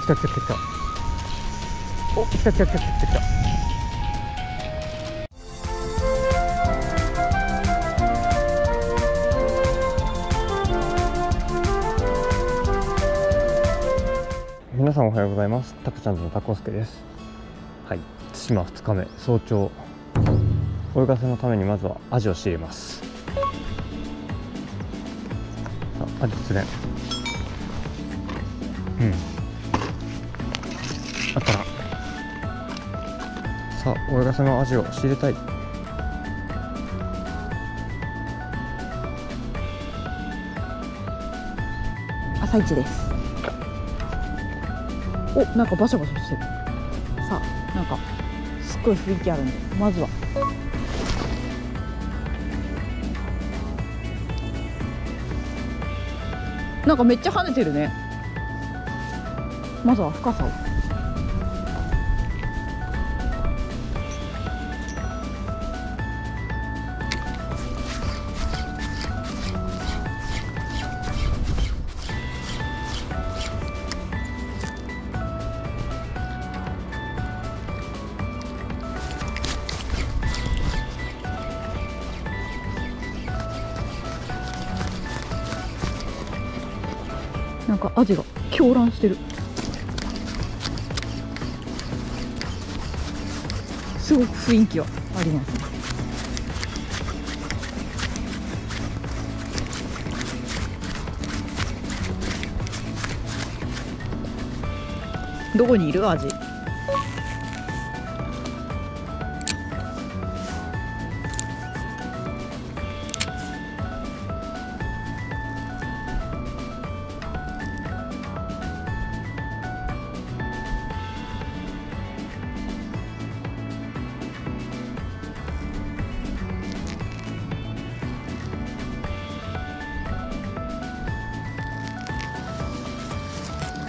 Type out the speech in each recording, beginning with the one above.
た来た来た来た来た。お来た来た来た来た来た。皆さんおはようございます。タクちゃんとのタコスケです。はい。対馬2日目早朝。泳がせのためにまずはアジを仕入れます。あアジ釣れんうん。あったら。さあ泳がせのアジを仕入れたい。朝一です。おなんかバシャバシャしてる。さあなんかすっごい雰囲気あるんで。まずは。なんかめっちゃ跳ねてるね。まずは深さをかアジが狂乱してる。すごく雰囲気はありますね。どこにいる？アジ。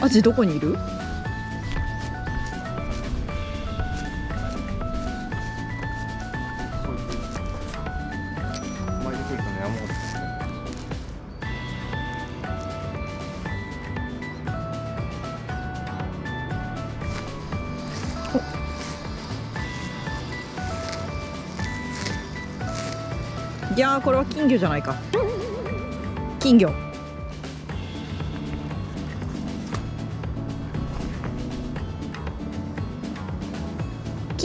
アジどこにいる？いやーこれは金魚じゃないか。金魚。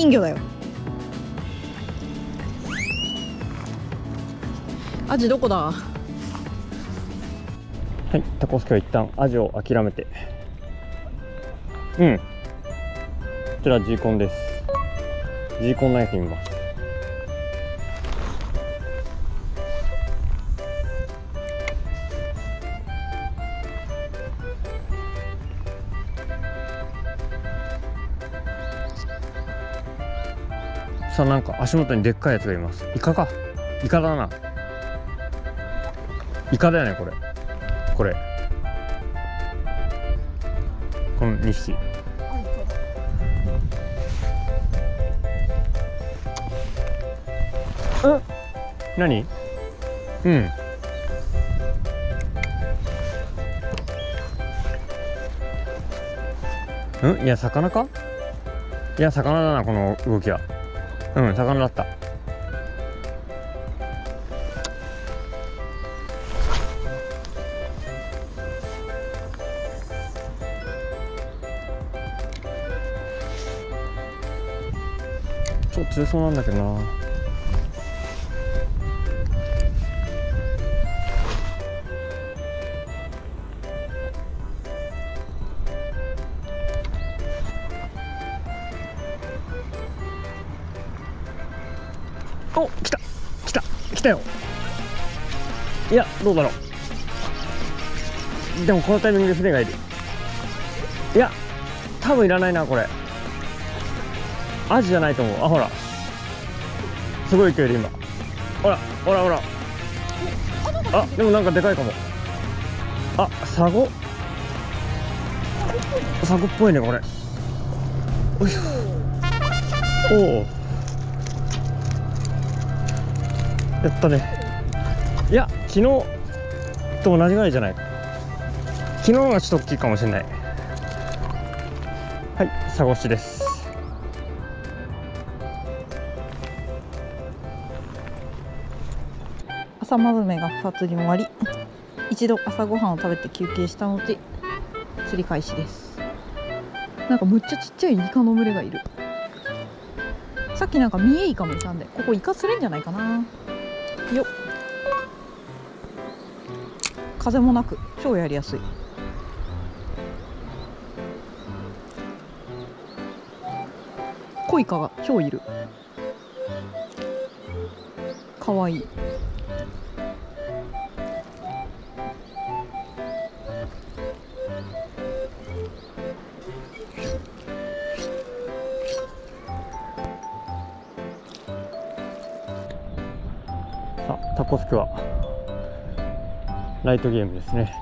金魚だよ。アジどこだ？はいタコスケは一旦アジを諦めて。うん。こちらジーコンです。ジーコン投げてみます。さあなんか足元にでっかいやつがいます。イカか。イカだな。イカだよねこれ。これ。この2匹。え？何？うん。うん？いや魚か？いや魚だなこの動きは。うん魚だった。ちょっと強そうなんだけどな。いやどうだろう。でもこのタイミングで船がいるいや多分いらないなこれ。アジじゃないと思う。あほら。すごい勢いで今。ほらほらほら。あでもなんかでかいかも。あサゴ？サゴっぽいねこれ。おいおおやったね。いや昨日と同じぐらいじゃない。昨日がちょっと大きいかもしれない。はい佐越です。朝まずめが2つに終わり。一度朝ごはんを食べて休憩した後釣り開始です。なんかむっちゃちっちゃいイカの群れがいる。さっきなんか見えイカもいたんでここイカ釣れんじゃないかな。よっ。風もなく超やりやすい。コイカが超いる。かわいい。さあタコスクは。ライトゲームですね。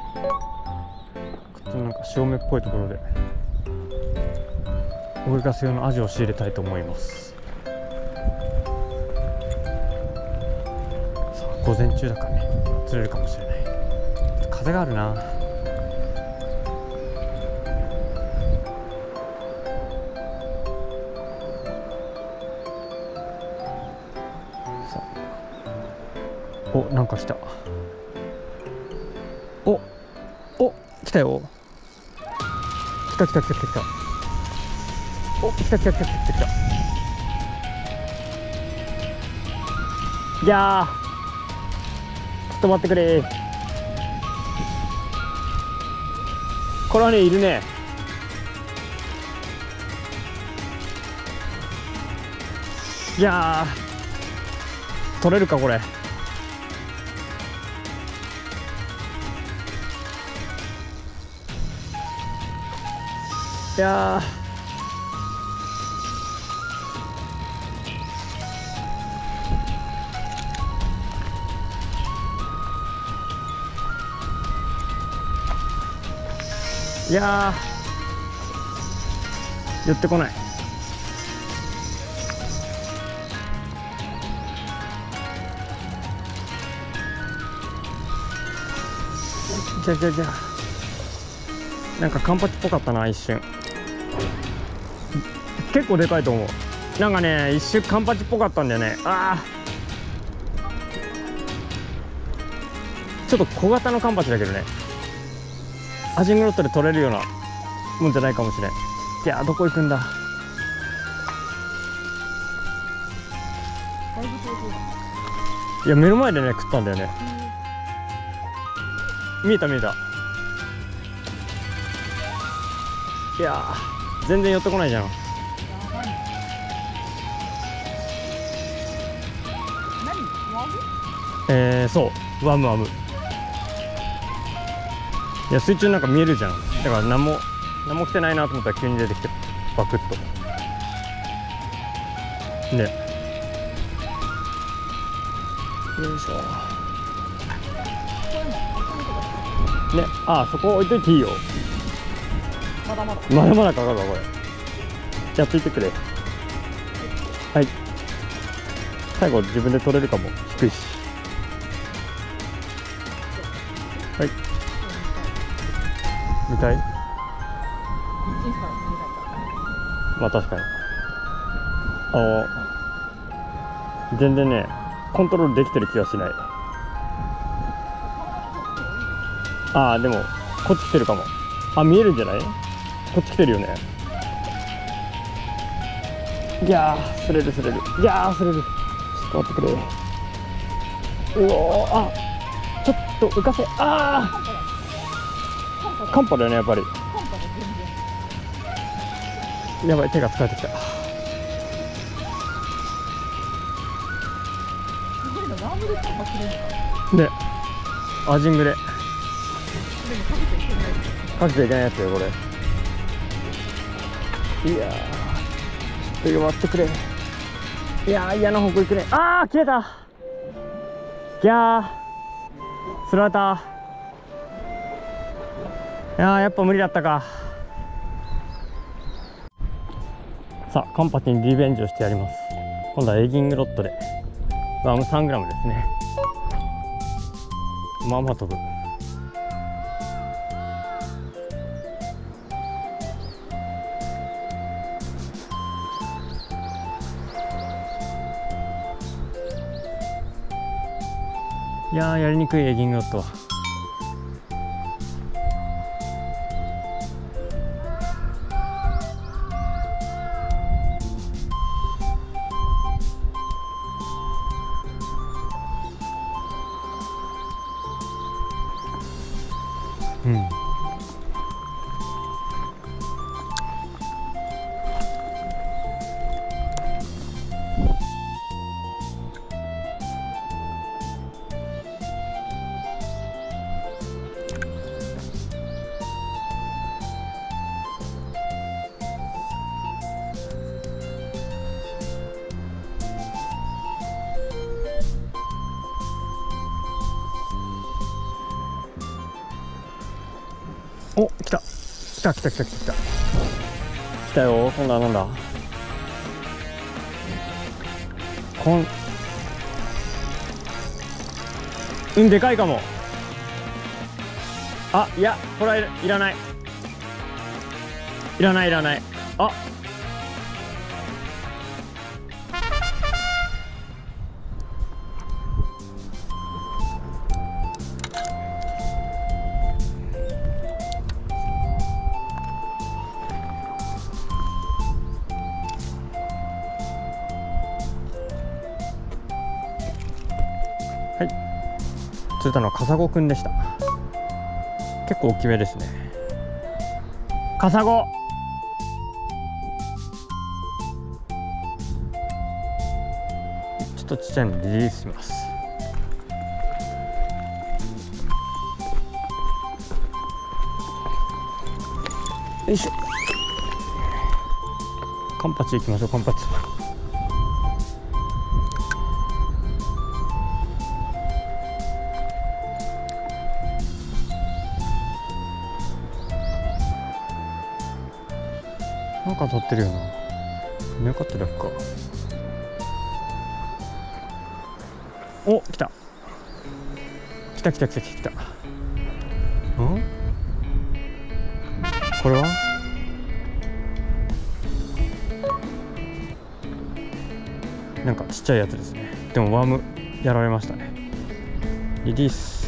ちょっとなんか潮目っぽいところで泳がす用のアジを仕入れたいと思います。さあ午前中だからね。釣れるかもしれない。風があるな。さあ。おなんか来た。来たよ。来た来た来た来た来た。お来た来た来た来た来た。来たいやーちょっと待ってくれ。これはねいるね。いやー取れるかこれ。いやいやー。寄ってこない。じゃじゃじゃなんかカンパチっぽかったな一瞬。結構でかいと思う。なんかね一瞬カンパチっぽかったんだよね。ああちょっと小型のカンパチだけどね。アジングロットで取れるようなもんじゃないかもしれん。いやーどこ行くんだ。いや目の前でね食ったんだよね。見えた見えた。いやー全然寄ってこないじゃん。えー、そう。ワムワム。いや水中なんか見えるじゃん。だから何も何も来てないなと思ったら急に出てきてバクッと。ねよいしょ。ね。あそこ置いといていいよ。まだまだ。まだまだかかるわこれ。じゃあついてくれ。はい。最後自分で取れるかも。低いしはい。見たい？まあ確かに。あの全然ねコントロールできてる気がしない。ああでもこっち来てるかも。あ見えるんじゃない？こっち来てるよね。いやー釣れる釣れる。いやー釣れる。ちょっと待ってくれ。うおあと浮かせああカンパだよねやっぱり。やばい手が疲れてきた。ね。アジングレ。かけちゃいけないやつよこれ。いやー。ちょっと待ってくれ。いやー嫌な方向行くね。あー切れた。いやー。釣られた。いややっぱ無理だったか。さあカンパチにリベンジをしてやります。今度はエギングロットで。ワム 3g ですね。まあまあ飛ぶ。いやーやりにくいエギングロット来た来た来た来た。来たよ。今度はなんだ。こん。うんでかいかも。あいやこれはいらない。いらないいらない。あ。釣れたのはカサゴくんでした。結構大きめですね。カサゴ。ちょっとちっちゃいのリリースします。よいしょ。カンパチ行きましょうカンパチ。なんか取ってるよな。寝かってるやっか。お来た。来た来た来た来たん？これは？なんかちっちゃいやつですね。でもワームやられましたね。リリース。